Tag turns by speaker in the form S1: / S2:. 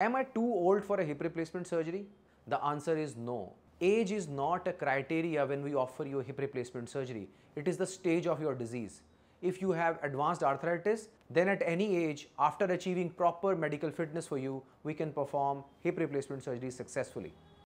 S1: Am I too old for a hip replacement surgery? The answer is no. Age is not a criteria when we offer you a hip replacement surgery. It is the stage of your disease. If you have advanced arthritis, then at any age, after achieving proper medical fitness for you, we can perform hip replacement surgery successfully.